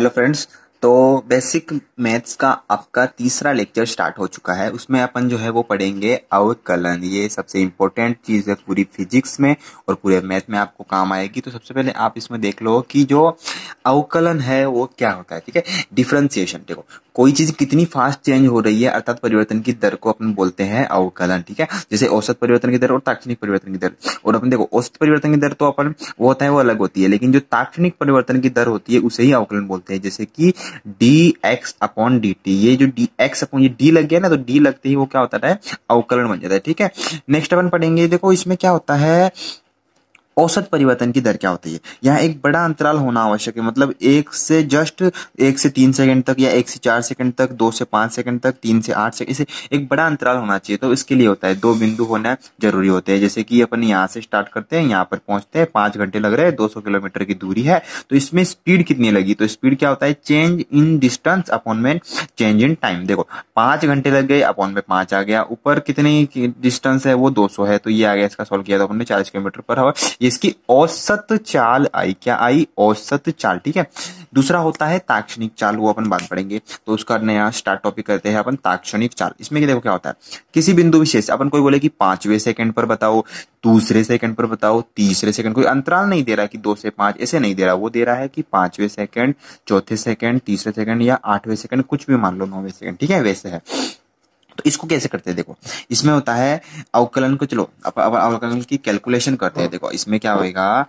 Hello friends तो basic maths का आपका तीसरा लेक्चर स्टार्ट हो चुका है। उसमें अपन जो है वो पढ़ेंगे अवकलन। ये सबसे इम्पोर्टेंट चीज़ है पूरी फिजिक्स में और पूरे मैथ में आपको काम आएगी। तो सबसे पहले आप इसमें देख लो कि जो अवकलन है वो क्या होता है, ठीक है? डिफ्रेंसिएशन देखो। कोई चीज़ कितनी फास्ट चेंज हो रही है, अर्थात परिवर्तन की दर को अपन बोलते हैं अवकलन, ठीक है? जैसे औसत परिवर्तन की दर और ताक्षणिक परिवर्तन की दर। और अपन देखो, औसत परिवर्तन की दर तो अपन, वो होता है, वो अलग होती है, लेकिन जो ताक्षणिक परिवर्तन की दर होती है, उसे ही अवकलन बोलते हैं। जैसे कि d x upon d t ये जो डी एक्स अपॉन ये डी लग गया ना तो डी लगते ही वो क्या होता है? अवकलन बन जाता है, ठीक है? नेक्स्ट अपन पढ़ेंगे, देखो, इसमें क्या होता है? औसत परिवर्तन की दर क्या होती है? यहाँ एक बड़ा अंतराल होना आवश्यक है। मतलब एक से जस्ट, एक से तीन सेकंड तक या एक से चार सेकंड तक, दो से पाँच सेकंड तक, तीन से आठ सेकंड, इसे एक बड़ा अंतराल होना चाहिए। तो इसके लिए होता है, दो बिंदु होना ज़रूरी होते हैं। जैसे कि अपन यहाँ से स्टार्ट करते हैं, यहाँ पर पहुँचते हैं, पाँच घंटे लग रहे हैं, दो सौ किलोमीटर की दूरी है। तो इसमें स्पीड कितनी लगी? तो स्पीड क्या होता है? चेंज इन डिस्टेंस अपॉन में चेंज इन टाइम। देखो, पाँच घंटे लग गए, अपॉन में पाँच आ गया। ऊपर कितनी डिस्टेंस है? वो दो सौ है। तो ये आ गया, इसका सोल्व किया तो अपन चालीस किलोमीटर पर आवर। इसकी औसत चाल आई, क्या आई? औसत चाल, ठीक है? दूसरा होता है ताक्षणिक चाल, वो अपन बात पढ़ेंगे। तो उसका नया स्टार्ट टॉपिक करते हैं अपन, ताक्षणिक चाल। इसमें देखो, क्या होता है? किसी बिंदु विशेष, अपन कोई बोले कि पांचवे सेकंड पर बताओ, दूसरे सेकंड पर बताओ, तीसरे सेकंड कोई अंतराल नहीं दे रहा कि दो से पाँच, ऐसे नहीं दे रहा। वो दे रहा है कि पांचवे सेकंड चौथे सेकंड तीसरे सेकंड या आठवें सेकंड कुछ भी मान लो नौवे सेकंड ठीक है? वैसे है। तो इसको कैसे करते हैं? देखो, इसमें होता है अवकलन को, चलो अवकलन की कैलकुलेशन करते हैं। देखो, इसमें क्या होएगा?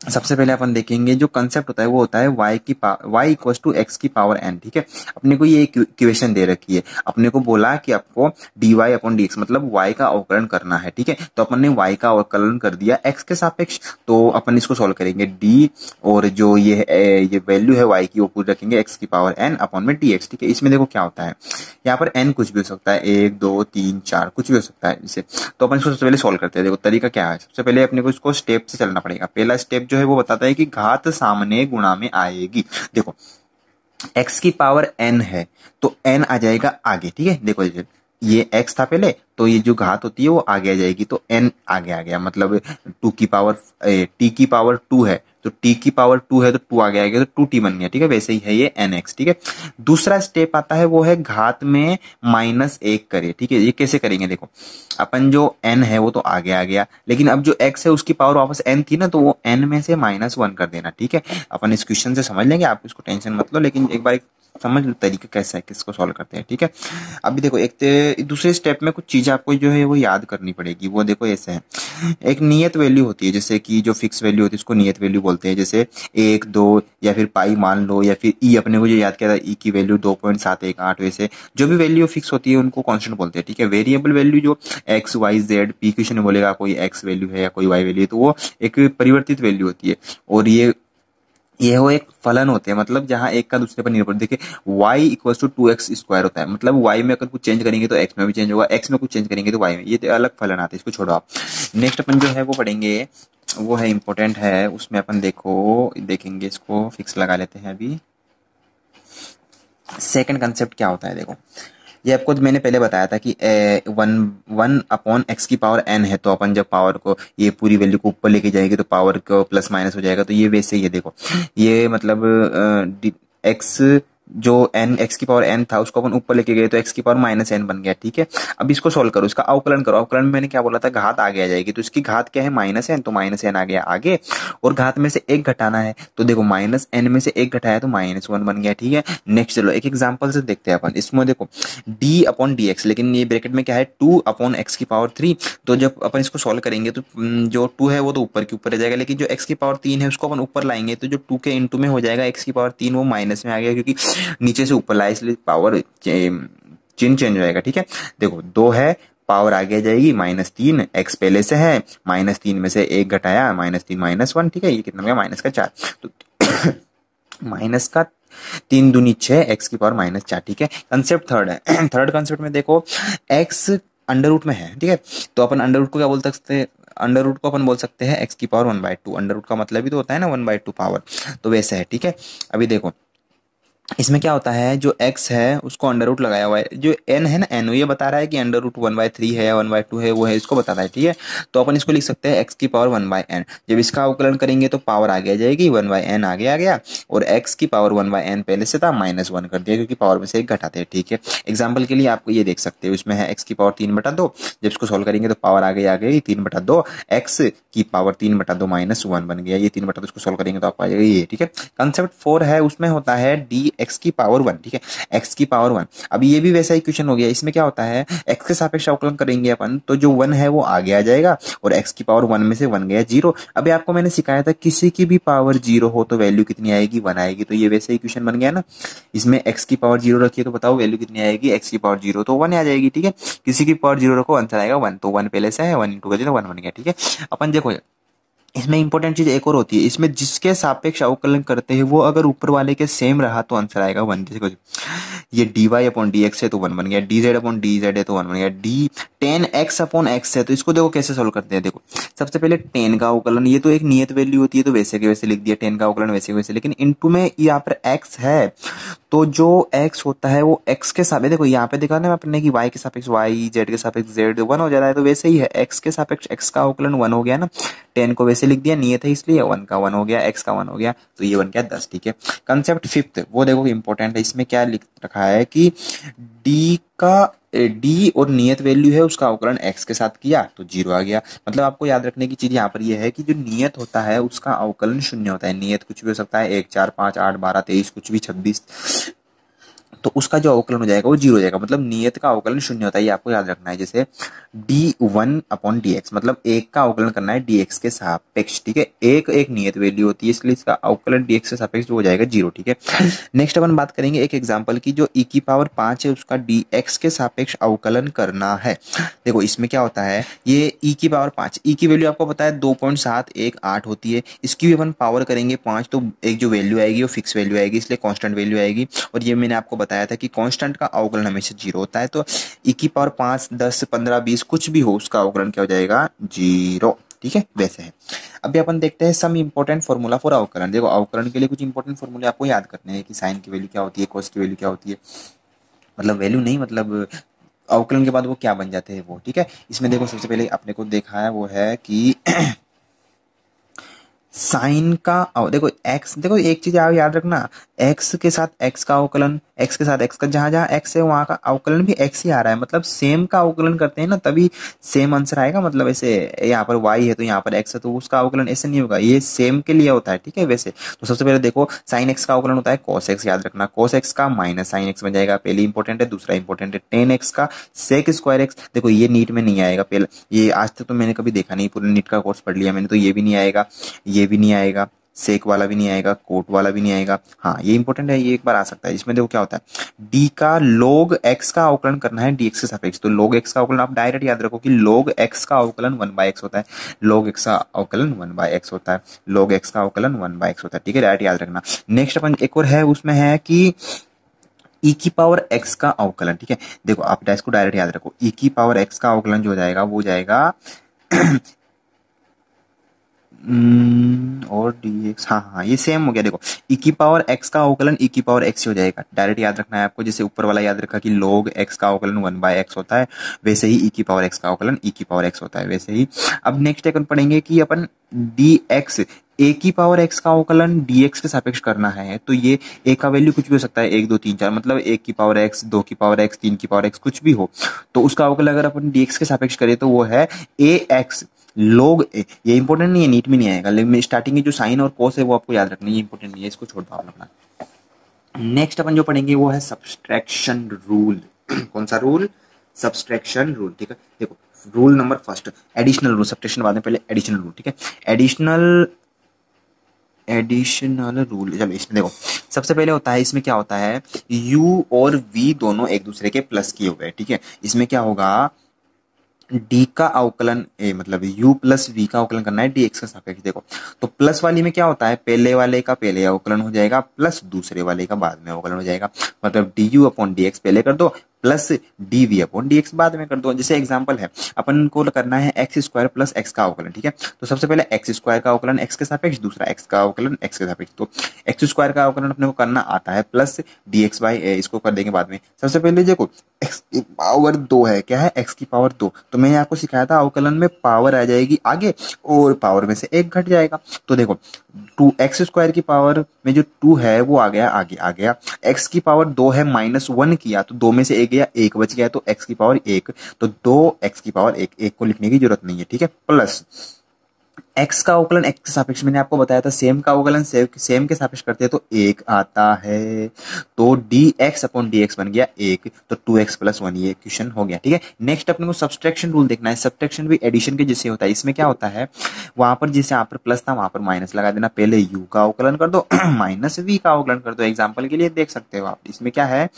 सबसे पहले अपन देखेंगे जो कंसेप्ट होता है, वो होता है y की y इक्वल टू एक्स की पावर n, ठीक है? अपने को ये इक्वेशन दे रखी है। अपने को बोला कि आपको dy वाई अपॉन डी मतलब y का अवकलन करना है, ठीक है? तो अपन ने y का अवकलन कर दिया x के सापेक्ष। तो अपन इसको सॉल्व करेंगे d, और जो ये ये वैल्यू है y की, वो पूरी रखेंगे x की पावर n अपॉन में डी ठीक है? इसमें देखो क्या होता है। यहाँ पर एन कुछ भी हो सकता है। एक, दो, तीन, चार, कुछ भी हो सकता है इसे। तो अपन इसको सबसे पहले सॉल्व करते हैं। देखो, तरीका क्या है? सबसे पहले अपने को इसको स्टेप से चलना पड़ेगा। पहला स्टेप जो है वो बताता है कि घात सामने गुणा में आएगी। देखो एक्स की पावर एन है तो एन आ जाएगा आगे, ठीक है? देखो। ये x था पहले तो ये जो घात होती है वो आगे आ जाएगी तो एन आगे आ गया। मतलब टू की पावर टी की पावर टू है। तो टी की पावर टू है तो टू आगे आ गया तो टू टी बन गया, ठीक है? वैसे ही है ये एन एक्स ठीक है? दूसरा स्टेप आता है, वो है घात में माइनस एक करे, ठीक है? ये कैसे करेंगे देखो, अपन जो एन है वो तो आगे आ गया, लेकिन अब जो एक्स है उसकी पावर वापस एन थी ना तो वो एन में से माइनस वन कर देना, ठीक है? अपन इस क्वेश्चन से समझ लेंगे, आप इसको टेंशन मत लो, लेकिन एक बार समझ लो तरीका कैसा है, किसको सॉल्व करते हैं, ठीक है? अभी देखो, एक दूसरे स्टेप में कुछ चीज़ें आपको जो है वो याद करनी पड़ेगी, वो देखो ऐसे है। एक नियत वैल्यू होती है, जैसे कि जो फिक्स वैल्यू होती है, उसको नियत वैल्यू बोलते हैं, जैसे एक, दो, या फिर पाई मान लो, या फिर ई, अपने को जो याद किया था, ई की वैल्यू दो पॉइंट सात एक आठ, वैसे जो भी वैल्यू फिक्स होती है, उनको कॉन्स्टेंट बोलते हैं, ठीक है? वेरिएबल वैल्यू जो x y z p question बोलेगा, कोई एक्स वैल्यू है या कोई वाई वैल्यू तो वो एक परिवर्तित वैल्यू होती है। और ये ये वो एक फलन होते हैं मतलब जहाँ एक का दूसरे पर निर्भर, देखिए, y equal to two x square होता है मतलब y में अगर कुछ चेंज करेंगे तो x में भी चेंज होगा, x में कुछ चेंज करेंगे तो y में, ये तो अलग फलन आते हैं, इसको छोड़ो आप। नेक्स्ट अपन जो है वो पढ़ेंगे, वो है इंपॉर्टेंट है, उसमें अपन देखो, देखेंगे इसको फिक्स लगा लेते हैं अभी। सेकेंड कंसेप्ट क्या होता है, देखो। ये आपको तो मैंने पहले बताया था कि a, one one upon x की पावर एन है तो अपन जब पावर को ये पूरी वैल्यू को ऊपर लेके जाएगी तो पावर को प्लस माइनस हो जाएगा तो ये वैसे ही है देखो। ये मतलब एक्स जो एन एक्स की पावर एन था, उसको अपन ऊपर लेके गए तो एक्स की पावर माइनस एन बन गया, ठीक है? अब इसको सोल्व करो, इसका अवकलन करो। अवकलन में मैंने क्या बोला था? घात आगे आ जाएगी। तो इसकी घात क्या है? माइनस एन तो माइनस एन आ गया आगे। और घात में से एक घटाना है तो देखो माइनस एन में से एक घटाया तो माइनस वन बन गया, ठीक है? नेक्स्ट चलो, एक एग्ज़ाम्पल से देखते हैं अपन। इसमें देखो डी अपॉन डी एक्स लेकिन ये ब्रेकेट में क्या है? टू अपॉन एक्स की पावर थ्री तो जब अपन इसको सोल्व करेंगे तो जो टू है वो तो ऊपर के ऊपर रह जाएगा, लेकिन जो एक्स की पावर तीन है, उसको अपन ऊपर लाएँगे तो जो टू के इंटू में हो जाएगा एक्स की पावर तीन वो माइनस में आ गया, क्योंकि नीचे से ऊपर लाए, इसलिए पावर चिन्ह चेंज हो जाएगा ठीक है? देखो, दो है पावर आगे जाएगी माइनस तीन एक्स पहले से है माइनस तीन में से एक घटाया माइनस तीन माइनस वन ठीक है? ये कितना गया? माइनस का चार। तो माइनस का तीन दूनी छह एक्स की पावर माइनस चार, ठीक है? कंसेप्ट थर्ड है। थर्ड कंसेप्ट में देखो एक्स अंडर रूट में है, ठीक है? तो अपन अंडर रूट को क्या बोल सकते हैं? अंडर रूट को अपन बोल सकते हैं एक्स की power one by two under root का मतलब ही तो होता है ना वन बाय टू पावर तो वैसे है, ठीक है? अभी देखो इसमें क्या होता है, जो x है, उसको अंडर रूट लगाया हुआ है। जो n है ना, n ये बता रहा है कि under root one by three है या वन बाय टू है, वो है, इसको बता रहा है, ठीक है? तो अपन इसको लिख सकते हैं x की पावर वन बाय एन जब इसका अवकलन करेंगे तो पावर आगे आ जाएगी वन बाय एन आगे आ गया, और x की पावर वन बाय एन पहले से था माइनस वन कर दिया, क्योंकि पावर में से एक घटाते हैं, ठीक है? एग्ज़ाम्पल के लिए आपको ये देख सकते हो, इसमें है एक्स की पावर तीन बटा दो। जब इसको सोल्व करेंगे तो पावर आगे आ गई, तीन बटा दो। एक्स की पावर तीन बटा दो माइनस वन बन गया, ये तीन बटा दो इसको सोल्व करेंगे तो आपको आ जाएगा ये, ठीक है? कंसेप्ट फोर है, उसमें होता है डी एक्स की पावर वन ठीक है? एक्स की पावर वन अब ये भी वैसा इक्वेशन हो गया। इसमें क्या होता है? एक्स के सापेक्ष अवकलन करेंगे अपन तो जो वन है वो आगे आ जाएगा और एक्स की पावर वन में से वन गया ज़ीरो अभी आपको मैंने सिखाया था किसी की भी पावर ज़ीरो हो तो वैल्यू कितनी आएगी? वन आएगी। तो ये वैसे इक्वेशन बन गया ना? इसमें एक्स की पावर ज़ीरो रखिए तो बताओ वैल्यू कितनी आएगी? एक्स की पावर ज़ीरो तो वन आ जाएगी, ठीक है? किसी की पावर ज़ीरो रखो आंसर आएगा वन तो वन पहले से है वन इंटू कर वन बन गया, ठीक है? अपन देखो इसमें इंपॉर्टेंट चीज़ एक और होती है। इसमें जिसके सापेक्ष अवकलन करते हैं, वो अगर ऊपर वाले के सेम रहा तो आंसर आएगा वन जैसे कुछ, ये d y upon d x है तो वन बन गया d z upon d z है तो वन बन गया। D ten x upon x है तो इसको देखो कैसे सोल्व करते हैं। देखो, सबसे पहले टेन का अवकलन, ये तो एक नियत वैल्यू होती है तो वैसे के वैसे लिख दिया टेन का अवकलन वैसे के वैसे। लेकिन इंटू में यहाँ पर एक्स है तो जो एक्स होता है, वो एक्स के सापेक्ष, देखो यहाँ पे दिखा ना अपने की वाई के सापेक्ष वाई जेड के सापेक्ष जेड वन हो जा रहा है तो वैसे ही है। एक्स के सापेक्ष एक्स का अवकलन वन हो गया ना। टेन को वैसे लिख दिया, नियत है इसलिए वन का वन हो गया एक्स का वन हो गया तो ये बन गया दस, ठीक है। कंसेप्ट फिफ्थ वो देखो इंपॉर्टेंट है, इसमें क्या लिख रखा है कि d का डी और नियत वैल्यू है, उसका अवकलन एक्स के साथ किया तो ज़ीरो आ गया। मतलब आपको याद रखने की चीज़ यहाँ पर यह है कि जो नियत होता है, उसका अवकलन शून्य होता है। नियत कुछ भी हो सकता है, एक, चार, पाँच, आठ, बारह, तेईस, कुछ भी, छब्बीस तो उसका जो अवकलन हो जाएगा वो ज़ीरो हो जाएगा। मतलब नियत का अवकलन शून्य होता है, ये आपको याद रखना है। जैसे d one upon d x मतलब एक का अवकलन करना है डी एक्स के सापेक्ष, ठीक है? एक एक नियत वैल्यू होती है, इसलिए इसका अवकलन डी एक्स के सापेक्ष हो जाएगा ज़ीरो, ठीक है? नेक्स्ट अपन बात करेंगे एक एग्ज़ाम्पल की, जो ई e की पावर पाँच है, उसका डी एक्स के सापेक्ष अवकलन करना है। देखो, इसमें क्या होता है, ये ई e की पावर पाँच ई की वैल्यू आपको पता है दो पॉइंट सात एक आठ होती है। इसकी भी अपन पावर करेंगे पाँच तो एक जो वैल्यू आएगी वो फिक्स वैल्यू आएगी, इसलिए कॉन्स्टेंट वैल्यू आएगी। और ये मैंने आपको बताया था कि कांस्टेंट का अवकलन हमेशा ज़ीरो होता है तो ई की पावर पाँच, दस, पंद्रह, बीस, कुछ भी हो, उसका अवकलन क्या हो जाएगा? ज़ीरो ठीक है? वैसे है। अभी अपन देखते हैं सम इंपॉर्टेंट फॉर्मूला फॉर अवकरण देखो अवकरण के लिए कुछ इंपॉर्टेंट फॉर्मूले आपको याद करने हैं कि साइन की वैल्यू क्या होती है कोस की वैल्यू क्या होती है। मतलब वैल्यू नहीं मतलब अवकलन के बाद वो क्या बन जाते हैं वो, ठीक है? इसमें देखो, सबसे पहले अपने को देखा है वो है कि साइन का देखो एक्स देखो एक चीज़ आप याद रखना एक्स के साथ एक्स का अवकलन एक्स के साथ एक्स का, जहाँ जहाँ एक्स है वहाँ का अवकलन भी एक्स ही आ रहा है। मतलब सेम का अवकलन करते हैं ना, तभी सेम आंसर आएगा मतलब ऐसे यहाँ पर वाई है तो यहाँ पर एक्स है तो उसका अवकलन ऐसे नहीं होगा। ये सेम के लिए होता है, ठीक है, वैसे। तो सबसे पहले देखो साइन एक्स का अवकलन होता है कॉस एक्स याद रखना। कॉस एक्स का माइनस साइन एक्स बन जाएगा, पहले इंपॉर्टेंट है, दूसरा इंपॉर्टेंट है टेन एक्स का सेक स्क्वायर एक्स देखो ये नीट में नहीं आएगा, पहले ये आज तक तो मैंने कभी देखा नहीं, पूरे नीट का कोर्स पढ़ लिया मैंने तो ये भी नहीं आएगा। ये भी नहीं आएगा सेक वाला भी नहीं आएगा कोट वाला भी नहीं आएगा। हाँ ये इंपॉर्टेंट है, ये एक बार आ सकता है। इसमें देखो क्या होता है डी का लोग एक्स का अवकलन करना है डी एक्स के सापेक्ष। तो लोग एक्स का अवकलन आप डायरेक्ट याद रखो कि लोग एक्स का अवकलन वन बाय एक्स होता है। लोग एक्स का अवकलन वन बाय एक्स होता है। लोग एक्स का अवकलन वन बाय एक्स होता है। ठीक है डायरेक्ट याद रखना। नेक्स्ट अपन एक और है, उसमें है कि ई e की पावर एक्स का अवकलन। ठीक है, देखो आप इसको डायरेक्ट याद रखो। ई e की पावर एक्स का अवकलन जो हो जाएगा, वो जाएगा और डी एक्स हाँ हाँ ये सेम हो गया, देखो। ई e की पावर एक्स का अवकलन ई e की पावर एक्स हो जाएगा। डायरेक्ट याद रखना है आपको, जैसे ऊपर वाला याद रखा कि लोग एक्स का अवकलन वन बाय एक्स होता है, वैसे ही ई e की पावर एक्स का अवकलन ई की पावर एक्स होता है, वैसे ही। अब नेक्स्ट अपन पढ़ेंगे कि अपन डी एक्स ए की पावर एक्स का अवकलन डी एक्स के सापेक्ष करना है तो ये ए का वैल्यू कुछ भी हो सकता है, एक, दो, तीन, चार मतलब एक की पावर एक्स दो की पावर एक्स तीन की पावर एक्स कुछ भी हो। तो उसका अवकलन अगर अपन डी एक्स के सापेक्ष करें तो वो है ए एक्स लोग, ये इंपॉर्टेंट नहीं है नीट में नहीं आएगा। लेकिन स्टार्टिंग की जो साइन और कोस है, वो आपको याद रखना है इंपॉर्टेंट नहीं है, इसको छोड़ दो आप अपना। नेक्स्ट अपन जो पढ़ेंगे, वो है सब्सट्रैक्शन रूल कौन सा रूल सब्सट्रैक्शन रूल ठीक है? देखो rule number first additional rule subtraction बाद में, पहले एडिशनल रूल ठीक है? एडिशनल एडिशनल रूल चलो इसमें देखो। सबसे पहले होता है, इसमें क्या होता है? यू और वी दोनों एक दूसरे के प्लस किए हुए ठीक है? इसमें क्या होगा? डी का अवकलन ए मतलब यू प्लस वी का अवकलन करना है डी एक्स का सापेक्ष। देखो तो प्लस वाली में क्या होता है? पहले वाले का पहले अवकलन हो जाएगा प्लस दूसरे वाले का बाद में अवकलन हो जाएगा। मतलब d u upon d x पहले कर दो plus d v upon d x बाद में कर दो। जैसे एग्ज़ाम्पल है, अपन को करना है एक्स स्क्वायर प्लस एक्स का अवकलन, ठीक है? तो सबसे पहले एक्स स्क्वायर का अवकलन एक्स के सापेक्ष, दूसरा एक्स का अवकलन एक्स के सापेक्ष। तो एक्स स्क्वायर का अवकलन अपने को करना आता है प्लस डी एक्स बाई इसको कर देंगे बाद में। सबसे पहले देखो एक्स की पावर दो है, क्या है? एक्स की पावर दो। तो मैंने आपको सिखाया था, अवकलन में पावर आ जाएगी आगे, और पावर में से एक घट जाएगा। तो देखो टू एक्स स्क्वायर की पावर में जो टू है, वो आ गया आगे, आ गया। एक्स की पावर दो है माइनस वन किया तो दो में से एक गया एक बच गया तो एक्स की पावर एक तो दो एक्स की पावर एक एक को लिखने की ज़रूरत नहीं है, ठीक है? प्लस एक्स का अवकलन एक्स के सापेक्ष मैंने आपको बताया था सेम का अवकलन सेम सेम के सापेक्ष करते हैं तो एक आता है। तो d x upon d x बन गया एक तो टू एक्स प्लस वन ये क्वेश्चन हो गया, ठीक है? नेक्स्ट अपने को सब्सट्रैक्शन रूल देखना है। सब्सट्रैक्शन भी एडिशन के जैसे होता है। इसमें क्या होता है? वहाँ पर जैसे यहाँ पर प्लस था, वहाँ पर माइनस लगा देना। पहले यू का अवकलन कर दो माइनस वी का अवकलन कर दो। एग्ज़ाम्पल के लिए देख सकते हो आप। इसमें क्या है?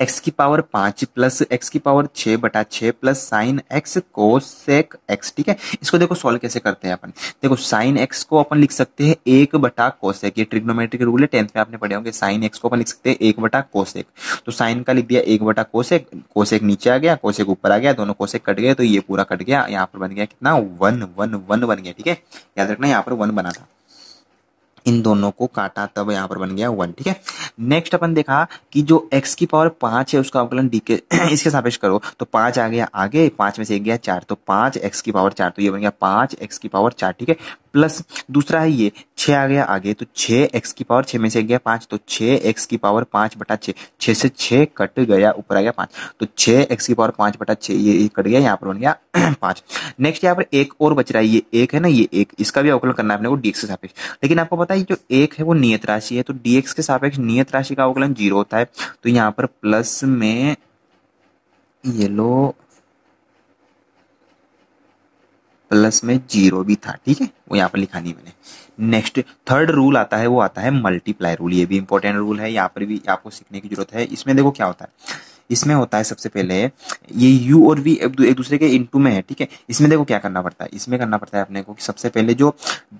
एक्स की पावर पाँच प्लस एक्स की पावर छह बटा छह plus sine x cosec x ठीक है? इसको देखो सॉल्व कैसे करते हैं अपन। देखो साइन एक्स को अपन लिख सकते हैं एक बटा कोसेक ये ट्रिग्नोमेट्रिक रूल है टेंथ में आपने पढ़े होंगे। साइन एक्स को अपन लिख सकते हैं एक बटा कोसेक तो साइन का लिख दिया एक बटा कोसेक कोसेक नीचे आ गया कोसेक ऊपर आ गया, दोनों कोसेक कट गए तो ये पूरा कट गया। यहाँ पर बन गया कितना? वन वन वन बन गया, ठीक है? याद रखना, यहाँ पर वन बना था। इन दोनों को काटा, तब यहाँ पर बन गया वन ठीक है? नेक्स्ट अपन देखा कि जो एक्स की पावर पाँच है, उसका अवकलन डी के, इसके सापेक्ष करो। तो पाँच आ गया आगे, पाँच में से एक गया चार तो पाँच एक्स की पावर चार तो ये बन गया पाँच एक्स की पावर चार, ठीक है? प्लस दूसरा है ये छह आ गया आगे तो छह एक्स की पावर छह में से गया पाँच तो छह एक्स की पावर पाँच बटा छह छह से छह कट गया, ऊपर आ गया पाँच तो छह एक्स की पावर पाँच बटा छह, ये कट गया, यहाँ पर बन गया पाँच। नेक्स्ट यहाँ पर एक और बच रहा है, ये एक है ना, ये एक, इसका भी अवकलन करना है अपने को डीएक्स के सापेक्ष। लेकिन आपको पता है, जो एक है वो नियत राशि है तो डीएक्स के सापेक्ष नियत राशि का अवकलन ज़ीरो होता है तो यहाँ पर प्लस में ये लो प्लस में ज़ीरो भी था, ठीक है? वो यहाँ पर लिखा नहीं मैंने। नेक्स्ट थर्ड रूल आता है, वो आता है मल्टीप्लाई रूल ये भी इंपॉर्टेंट रूल है, यहाँ पर भी आपको सीखने की ज़रूरत है। इसमें देखो क्या होता है। इसमें होता है सबसे पहले ये यू और वी एक दूसरे के इनटू में है, ठीक है? इसमें देखो क्या करना पड़ता है, इसमें करना पड़ता है अपने को कि सबसे पहले जो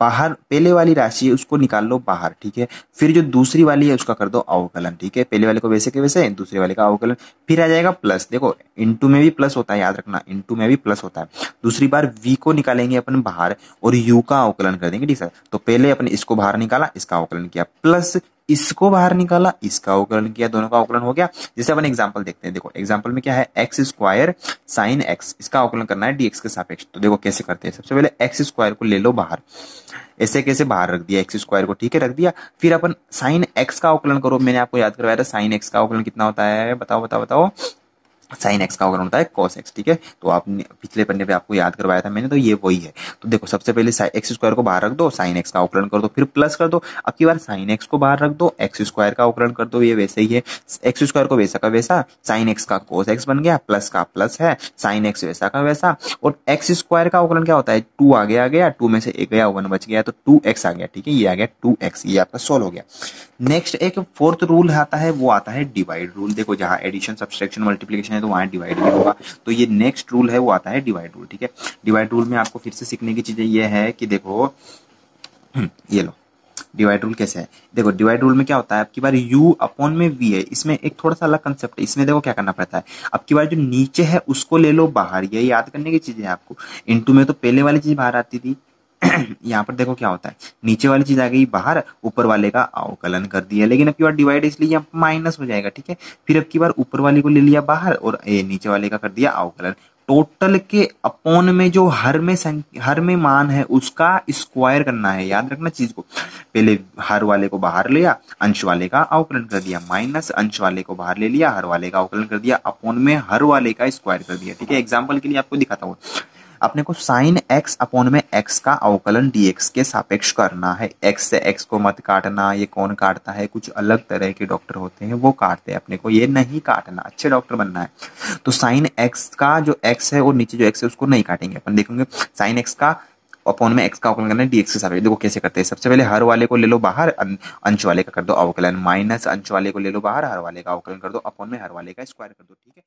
बाहर, पहले वाली राशि है उसको निकाल लो बाहर, ठीक है? फिर जो दूसरी वाली है उसका कर दो अवकलन, ठीक है? पहले वाले को वैसे के वैसे, दूसरे वाले का अवकलन, फिर आ जाएगा प्लस देखो इंटू में भी प्लस होता है, याद रखना इंटू में भी प्लस होता है। दूसरी बार वी को निकालेंगे अपन बाहर और यू का अवकलन कर देंगे, ठीक है? तो पहले अपन इसको बाहर निकाला, इसका अवकलन किया प्लस इसको बाहर निकाला, इसका अवकलन किया, दोनों का अवकलन हो गया। जैसे अपन एग्ज़ाम्पल देखते हैं, देखो एग्ज़ाम्पल में क्या है? एक्स स्क्वायर साइन एक्स इसका अवकलन करना है डीएक्स के सापेक्ष। तो देखो, कैसे करते हैं? सबसे पहले एक्स स्क्वायर को ले लो बाहर। ऐसे कैसे बाहर रख दिया एक्स स्क्वायर को? ठीक है, रख दिया। फिर अपन साइन एक्स का अवकलन करो। मैंने आपको याद करवाया था साइन एक्स का अवकलन कितना होता है? बताओ बताओ बताओ। साइन एक्स का अवकलन होता है कॉस एक्स ठीक है? तो आपने पिछले पन्ने पे आपको याद करवाया था मैंने तो ये वही है। तो देखो, सबसे पहले एक्स स्क्वायर को बाहर रख दो, साइन एक्स का अवकलन कर दो, फिर प्लस कर दो। अब की बार साइन एक्स को बाहर रख दो एक्स स्क्वायर का अवकलन कर दो, ये वैसे ही है। एक्स स्क्वायर को वैसा का वैसा, साइन एक्स का कोस एक्स बन गया प्लस का प्लस है, साइन एक्स वैसा का वैसा। और एक्स स्क्वायर का अवकलन क्या होता है? टू आगे आ गया टू में से एक गया वन बच गया तो टू एक्स आ गया, ठीक है? ये आ गया टू एक्स ये आपका सोल्व हो गया। नेक्स्ट एक फोर्थ रूल आता है, वो आता है डिवाइड रूल देखो, जहाँ एडिशन सब्सट्रैक्शन मल्टीप्लिकेशन है तो वहाँ डिवाइड भी होगा। तो ये नेक्स्ट रूल है वो आता है डिवाइड रूल ठीक है? डिवाइड रूल में आपको फिर से सीखने की चीज़ें ये है कि देखो हम्म, ये लो। डिवाइड रूल कैसे है? देखो डिवाइड रूल में क्या होता है आपकी बार u अपॉन में v है इसमें एक थोड़ा सा अलग कंसेप्ट है। इसमें देखो क्या करना पड़ता है। अब की बार जो नीचे है उसको ले लो बाहर। ये याद करने की चीज़ें आपको। इंटू में तो पहले वाली चीज़ बाहर आती थी। यहाँ पर देखो क्या होता है। नीचे वाली चीज़ आ गई, बाहर, ऊपर वाले का अवकलन कर दिया। लेकिन अब की बार डिवाइड इसलिए यहाँ माइनस हो जाएगा, ठीक है? फिर अब की बार ऊपर वाले को ले लिया बाहर और ए नीचे वाले का कर दिया अवकलन। टोटल के अपोन में जो हर में हर में मान है, उसका स्क्वायर करना है। याद रखना चीज़ को। पहले हर वाले को बाहर लिया, अंश वाले का अवकलन कर दिया। माइनस अंश वाले को बाहर ले लिया, हर वाले का अवकलन कर दिया। अपोन में हर वाले का स्क्वायर कर दिया, ठीक है? एग्ज़ाम्पल के लिए आपको दिखाता हूँ। अपने को साइन एक्स अपॉन में एक्स का अवकलन डीएक्स के सापेक्ष करना है। एक्स से एक्स को मत काटना, ये कौन काटता है? कुछ अलग तरह के डॉक्टर होते हैं, वो काटते हैं अपने को। ये नहीं काटना, अच्छे डॉक्टर बनना है। तो साइन एक्स का जो एक्स है और नीचे जो एक्स है, उसको नहीं काटेंगे। अपन देखेंगे, साइन एक्स का अपॉन में एक्स का अवकलन करना है डीएक्स के सापेक्ष। देखो कैसे करते हैं। सबसे पहले हर वाले को ले लो बाहर अंश वाले का कर दो अवकलन। माइनस अंश वाले को ले लो बाहर, हर वाले का अवकलन कर दो। अपॉन में हर वाले का स्क्वायर कर दो, ठीक है?